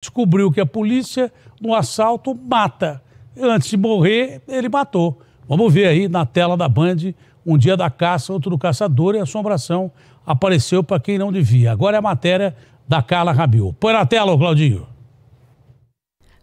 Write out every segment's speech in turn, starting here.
descobriu que a polícia, no assalto, mata. Antes de morrer, ele matou. Vamos ver aí na tela da Band, um dia da caça, outro do caçador, e a assombração apareceu para quem não devia. Agora é a matéria da Carla Rabiu. Põe na tela, Claudinho.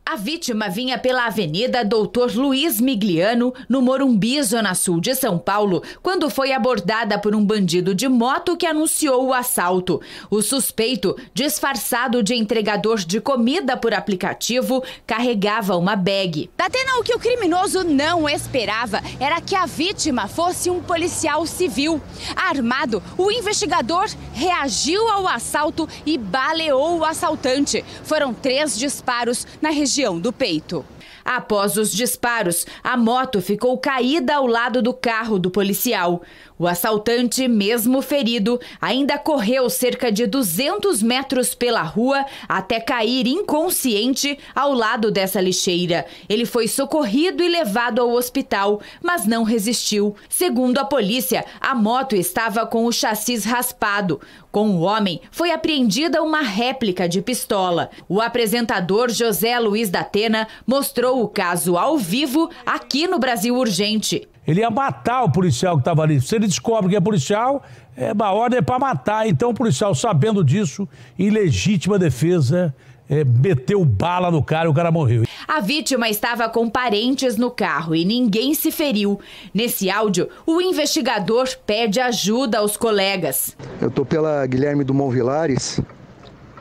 A vítima vinha pela Avenida Doutor Luiz Migliano, no Morumbi, Zona Sul de São Paulo, quando foi abordada por um bandido de moto que anunciou o assalto. O suspeito, disfarçado de entregador de comida por aplicativo, carregava uma bag. Datena, o que o criminoso não esperava era que a vítima fosse um policial civil. Armado, o investigador reagiu ao assalto e baleou o assaltante. Foram três disparos na região região do peito. Após os disparos, a moto ficou caída ao lado do carro do policial. O assaltante, mesmo ferido, ainda correu cerca de 200 metros pela rua até cair inconsciente ao lado dessa lixeira. Ele foi socorrido e levado ao hospital, mas não resistiu. Segundo a polícia, a moto estava com o chassis raspado. Com o homem, foi apreendida uma réplica de pistola. O apresentador José Luiz da Atena mostrou o caso ao vivo aqui no Brasil Urgente. Ele ia matar o policial que estava ali. Se ele descobre que é policial, é uma ordem para matar. Então o policial, sabendo disso, em legítima defesa, é, meteu bala no cara e o cara morreu. A vítima estava com parentes no carro e ninguém se feriu. Nesse áudio, o investigador pede ajuda aos colegas. Eu estou pela Guilherme Dumont Vilares,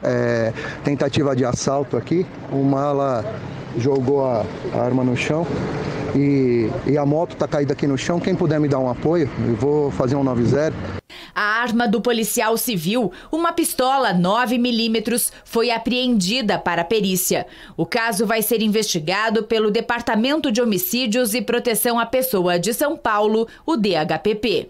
é, tentativa de assalto aqui. Uma ala jogou a, a arma no chão e, e a moto está caída aqui no chão. Quem puder me dar um apoio, eu vou fazer um 90. A arma do policial civil, uma pistola 9mm, foi apreendida para a perícia. O caso vai ser investigado pelo Departamento de Homicídios e Proteção à Pessoa de São Paulo, o DHPP.